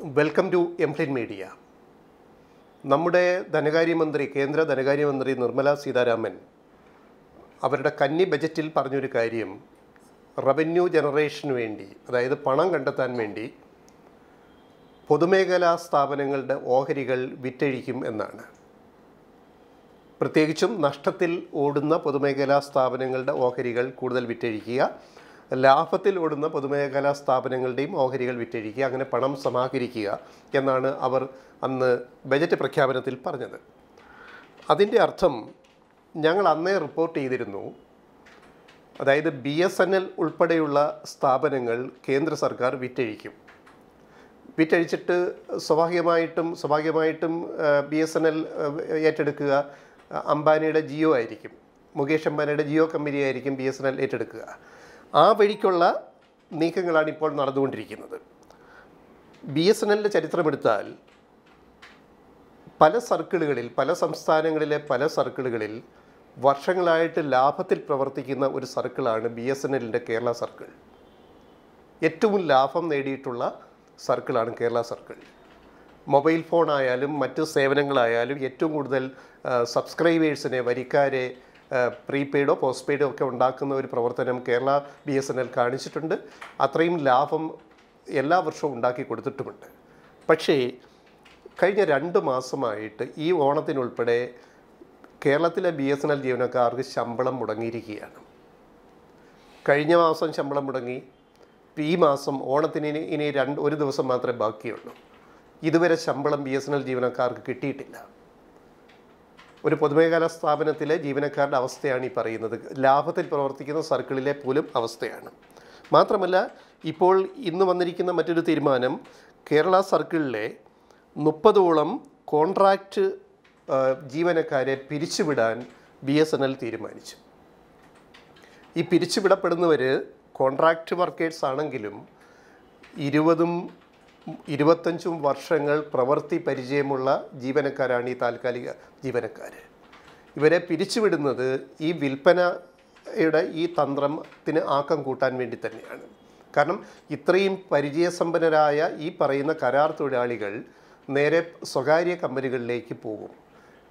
Welcome to എംപ്ലിൻ media നമ്മുടെ ധനകാര്യമന്ത്രി കേന്ദ്ര ധനകാര്യമന്ത്രി നിർമ്മല സീതാരാമൻ അവരുടെ കന്നി ബജറ്റിൽ പറഞ്ഞൊരു കാര്യം റവന്യൂ ജനറേഷന് വേണ്ടി അതായത് പണം കണ്ടെത്താൻ വേണ്ടി പൊതുമേഖലാ സ്ഥാപനങ്ങളുടെ ഓഹരികൾ വിറ്റഴിക്കും എന്നാണ്. പ്രത്യേകിച്ചും നഷ്ടത്തിൽ ഓടുന്ന പൊതുമേഖലാ സ്ഥാപനങ്ങളുടെ ഓഹരികൾ കൂടുതൽ വിറ്റഴിക്കുക ലാഭത്തിൽ ഓടുന്ന പൊതുമേഖലാ സ്ഥാപനങ്ങളുടെയും ഓഹരികൾ വിറ്റഴിക്കുക അങ്ങനെ പണം സമാഹരിക്കുക എന്നാണ് അവർ അന്ന് ബജറ്റ് പ്രഖ്യാപനത്തിൽ പറഞ്ഞത്. അതിന്റെ അർത്ഥം ഞങ്ങൾ അന്നേ റിപ്പോർട്ട് ചെയ്തിരുന്നു. അതായത് ബി എസ് എൻ എൽ ഉൾപ്പെടെയുള്ള സ്ഥാപനങ്ങൾ കേന്ദ്ര സർക്കാർ വിറ്റഴിക്കും. വിറ്റഴിച്ചിട്ട് സ്വാഭാവികമായിട്ടും സ്വാഭാവികമായിട്ടും ബി എസ് എൻ എൽ ഏറ്റെടുക്കുക അംബാനിയുടെ ജിയോ ആയിരിക്കും. മുകേഷ് അംബാനിയുടെ ജിയോ കമ്പനി ആയിരിക്കും ബി എസ് എൻ എൽ ഏറ്റെടുക്കുക. ആ വഴിക്കുള്ള നീക്കങ്ങളാണ് ഇപ്പോൾ നടന്നുകൊണ്ടിരിക്കുന്നത്. ബി എസ് എൻ എല്ലിന്റെ ചരിത്രമെടുത്താൽ പല സർക്കിളുകളിൽ പല സംസ്ഥാനങ്ങളിലെ പല സർക്കിളുകളിൽ വർഷങ്ങളായിട്ട് ലാഭത്തിൽ പ്രവർത്തിക്കുന്ന ഒരു സർക്കിളാണ് ബി എസ് എൻ എല്ലിന്റെ കേരള സർക്കിൾ. ഏറ്റവും ലാഭം നേടിയിട്ടുള്ള സർക്കിളാണ് കേരള സർക്കിൾ. മൊബൈൽ ഫോൺ ആയാലും മറ്റ് സേവനങ്ങളായാലും ഏറ്റവും കൂടുതൽ സബ്സ്ക്രൈബേഴ്സിനെ വരിക്കാരെ പ്രീപെയ്ഡോ പോസ്റ്റ് പെയ്ഡോ ഒക്കെ ഉണ്ടാക്കുന്ന ഒരു പ്രവർത്തനം Kerala B S N L കാണിച്ചിട്ടുണ്ട്. അത്രയും ലാഭം എല്ലാ വർഷവും ഉണ്ടാക്കി കൊടുത്തിട്ടുമുണ്ട്. പക്ഷേ കഴിഞ്ഞ രണ്ട് മാസമായിട്ട് ഈ ഓണത്തിനുൾപ്പെടെ കേരളത്തിലെ ബി എസ് എൻ എൽ ജീവനക്കാർക്ക് ശമ്പളം മുടങ്ങിയിരിക്കുകയാണ്. കഴിഞ്ഞ മാസം ശമ്പളം മുടങ്ങി. ഈ മാസം ഓണത്തിന് ഇനി ഇനി രണ്ട് ഒരു ദിവസം മാത്രമേ ബാക്കിയുള്ളൂ. ഇതുവരെ ശമ്പളം ബി എസ് എൻ എൽ ജീവനക്കാർക്ക് കിട്ടിയിട്ടില്ല. ഒരു പൊതുമേഖലാ സ്ഥാപനത്തിലെ ജീവനക്കാരുടെ അവസ്ഥയാണ് ഈ പറയുന്നത്. ലാഭത്തിൽ പ്രവർത്തിക്കുന്ന സർക്കിളിലെ പോലും അവസ്ഥയാണ്. മാത്രമല്ല ഇപ്പോൾ ഇന്ന് വന്നിരിക്കുന്ന മറ്റൊരു തീരുമാനം കേരള സർക്കിളിലെ മുപ്പതോളം കോൺട്രാക്റ്റ് ജീവനക്കാരെ പിരിച്ചുവിടാൻ ബി എസ് എൻ എൽ തീരുമാനിച്ചു. ഈ പിരിച്ചുവിടപ്പെടുന്നവർ കോൺട്രാക്റ്റ് വർക്കേഴ്സ് ആണെങ്കിലും ഇരുപതും ഇരുപത്തഞ്ചും വർഷങ്ങൾ പ്രവൃത്തി പരിചയമുള്ള ജീവനക്കാരാണ് ഈ താൽക്കാലിക ജീവനക്കാർ ഇവരെ പിരിച്ചുവിടുന്നത് ഈ വിൽപ്പനയുടെ ഈ തന്ത്രത്തിന് ആക്കം കൂട്ടാൻ വേണ്ടി തന്നെയാണ്. കാരണം ഇത്രയും പരിചയസമ്പന്നരായ ഈ പറയുന്ന കരാർ തൊഴിലാളികൾ നേരെ സ്വകാര്യ കമ്പനികളിലേക്ക് പോകും.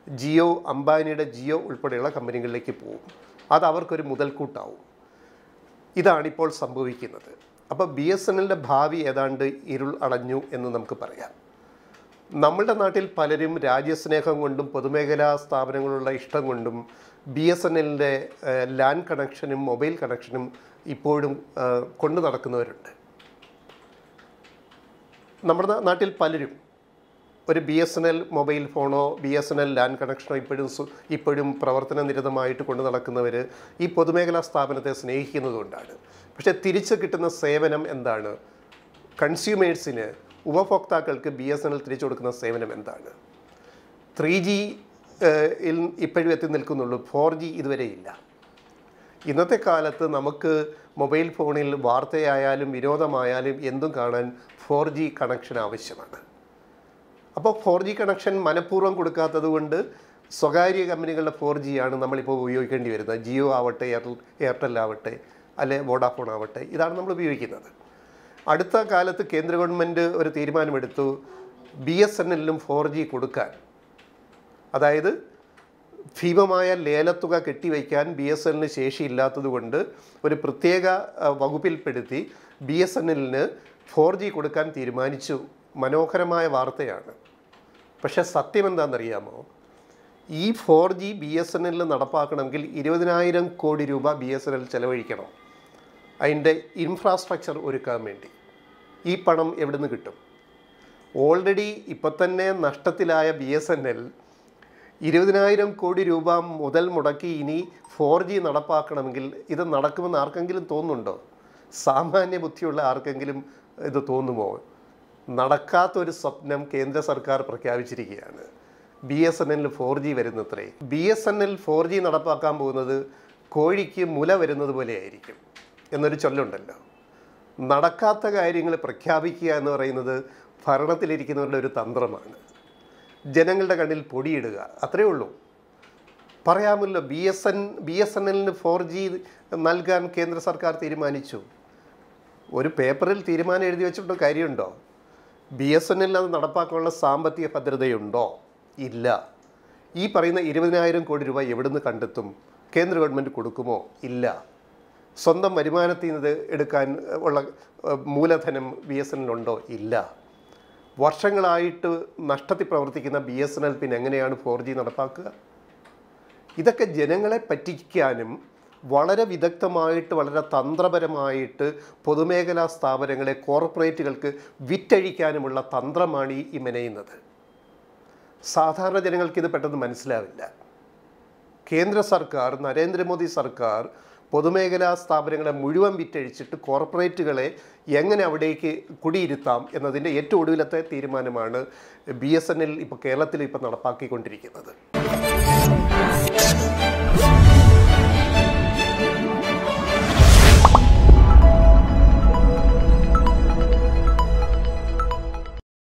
ജിയോ അംബാനിയുടെ ജിയോ ഉൾപ്പെടെയുള്ള കമ്പനികളിലേക്ക് പോകും. അത് അവർക്കൊരു മുതൽക്കൂട്ടാവും. ഇതാണിപ്പോൾ സംഭവിക്കുന്നത്. അപ്പോൾ ബി എസ് എൻ എല്ലിന്റെ ഭാവി ഏതാണ്ട് ഇരുൾ അടഞ്ഞു എന്ന് നമുക്ക് പറയാം. നമ്മളുടെ നാട്ടിൽ പലരും രാജ്യസ്നേഹം കൊണ്ടും പൊതുമേഖലാ സ്ഥാപനങ്ങളുള്ള ഇഷ്ടം കൊണ്ടും ബി എസ് എൻ എല്ലിന്റെ ലാൻഡ് കണക്ഷനും മൊബൈൽ കണക്ഷനും ഇപ്പോഴും കൊണ്ടു നടക്കുന്നവരുണ്ട്. നമ്മുടെ നാട്ടിൽ പലരും ഒരു B S N L mobile ഫോണോ B S N L land കണക്ഷനോ ഇപ്പോഴും ഇപ്പോഴും പ്രവർത്തന നിരതമായിട്ട് കൊണ്ടു നടക്കുന്നവർ ഈ പൊതുമേഖലാ സ്ഥാപനത്തെ സ്നേഹിക്കുന്നതുകൊണ്ടാണ്. പക്ഷേ തിരിച്ചു കിട്ടുന്ന സേവനം എന്താണ്? കൺസ്യൂമേഴ്സിന് ഉപഭോക്താക്കൾക്ക് ബി എസ് എൻ എൽ തിരിച്ചു കൊടുക്കുന്ന സേവനം എന്താണ്? ത്രീ ജി ഇപ്പോഴും എത്തി നിൽക്കുന്നുള്ളൂ. ഫോർ ജി ഇതുവരെ ഇല്ല. ഇന്നത്തെ കാലത്ത് നമുക്ക് മൊബൈൽ ഫോണിൽ വാർത്തയായാലും വിനോദമായാലും എന്തും കാണാൻ ഫോർ ജി കണക്ഷൻ ആവശ്യമാണ്. അപ്പോൾ ഫോർ ജി കണക്ഷൻ മനഃപൂർവം കൊടുക്കാത്തത് കൊണ്ട് സ്വകാര്യ കമ്പനികളുടെ ഫോർ ജി ആണ് നമ്മളിപ്പോൾ ഉപയോഗിക്കേണ്ടി വരുന്നത്. ജിയോ ആവട്ടെ എയർടെൽ ആവട്ടെ അല്ലെ വോഡാഫോൺ ആവട്ടെ ഇതാണ് നമ്മൾ ഉപയോഗിക്കുന്നത്. അടുത്ത കാലത്ത് കേന്ദ്ര ഗവൺമെന്റ് ഒരു തീരുമാനമെടുത്തു. ബി എസ് എൻ എല്ലിലും ഫോർ ജി കൊടുക്കാൻ. അതായത് ഭീമമായ ലേലത്തുക കെട്ടിവയ്ക്കാൻ ബി എസ് എല്ലിന് ശേഷിയില്ലാത്തതുകൊണ്ട് ഒരു പ്രത്യേക വകുപ്പിൽപ്പെടുത്തി ബി എസ് എൻ എല്ലിന് ഫോർ ജി കൊടുക്കാൻ തീരുമാനിച്ചു. മനോഹരമായ വാർത്തയാണ്. പക്ഷേ സത്യം എന്താണെന്നറിയാമോ? ഈ four G B S N എല്ലിൽ നടപ്പാക്കണമെങ്കിൽ ഇരുപതിനായിരം കോടി രൂപ ബി എസ് എൻ എൽ ചെലവഴിക്കണം. അതിന്റെ ഇൻഫ്രാസ്ട്രക്ചർ ഒരുക്കാൻ വേണ്ടി. ഈ പണം എവിടെ നിന്ന് കിട്ടും? ഓൾറെഡി ഇപ്പം തന്നെ നഷ്ടത്തിലായ ബി എസ് എൻ എൽ ഇരുപതിനായിരം കോടി രൂപ മുതൽ മുടക്കി ഇനി ഫോർ ജി നടപ്പാക്കണമെങ്കിൽ ഇത് നടക്കുമെന്ന് ആർക്കെങ്കിലും തോന്നുന്നുണ്ടോ? സാമാന്യ ബുദ്ധിയുള്ള ആർക്കെങ്കിലും ഇത് തോന്നുമോ? നടക്കാത്തൊരു സ്വപ്നം കേന്ദ്ര സർക്കാർ പ്രഖ്യാപിച്ചിരിക്കുകയാണ്. ബി എസ് എൻ എല്ലിൽ four G വരുന്നത്രേ. B S N L four G നടപ്പാക്കാൻ പോകുന്നത് കോഴിക്ക് മുല വരുന്നത് പോലെയായിരിക്കും എന്നൊരു ചൊല്ലുണ്ടല്ലോ. നടക്കാത്ത കാര്യങ്ങൾ പ്രഖ്യാപിക്കുക എന്ന് പറയുന്നത് ഭരണത്തിലിരിക്കുന്നവരുടെ ഒരു തന്ത്രമാണ്. ജനങ്ങളുടെ കണ്ണിൽ പൊടിയിടുക അത്രയേ ഉള്ളൂ. പറയാമല്ലോ B S N B S N എല്ലിന് ഫോർ ജി നൽകാൻ കേന്ദ്ര സർക്കാർ തീരുമാനിച്ചു. ഒരു പേപ്പറിൽ തീരുമാനം എഴുതി വെച്ചിട്ട് കാര്യമുണ്ടോ? ബി എസ് എൻ എല്ലിൽ അത് നടപ്പാക്കാനുള്ള സാമ്പത്തിക ഭദ്രതയുണ്ടോ? ഇല്ല. ഈ പറയുന്ന ഇരുപതിനായിരം കോടി രൂപ എവിടുന്ന് കണ്ടെത്തും? കേന്ദ്ര ഗവൺമെന്റ് കൊടുക്കുമോ? ഇല്ല. സ്വന്തം വരുമാനത്തിൽ നിന്ന് എടുക്കാൻ ഉള്ള മൂലധനം ബി എസ് എൻ എല്ലുണ്ടോ ഇല്ല. വർഷങ്ങളായിട്ട് നഷ്ടത്തിൽ പ്രവർത്തിക്കുന്ന ബി എസ് എൻ എൽ പിന്നെ എങ്ങനെയാണ് ഫോർ ജി നടപ്പാക്കുക? ഇതൊക്കെ ജനങ്ങളെ പറ്റിക്കാനും വളരെ വിദഗ്ധമായിട്ട് വളരെ തന്ത്രപരമായിട്ട് പൊതുമേഖലാ സ്ഥാപനങ്ങളെ കോർപ്പറേറ്റുകൾക്ക് വിറ്റഴിക്കാനുമുള്ള തന്ത്രമാണ് ഈ മെനയുന്നത്. സാധാരണ ജനങ്ങൾക്ക് ഇത് പെട്ടെന്ന് മനസ്സിലാവില്ല. കേന്ദ്ര സർക്കാർ നരേന്ദ്രമോദി സർക്കാർ പൊതുമേഖലാ സ്ഥാപനങ്ങളെ മുഴുവൻ വിറ്റഴിച്ചിട്ട് കോർപ്പറേറ്റുകളെ എങ്ങനെ അവിടേക്ക് കുടിയിരുത്താം എന്നതിന്റെ ഏറ്റവും ഒടുവിലത്തെ തീരുമാനമാണ് ബി എസ് എൻ എൽ ഇപ്പോൾ കേരളത്തിൽ ഇപ്പോൾ നടപ്പാക്കിക്കൊണ്ടിരിക്കുന്നത്.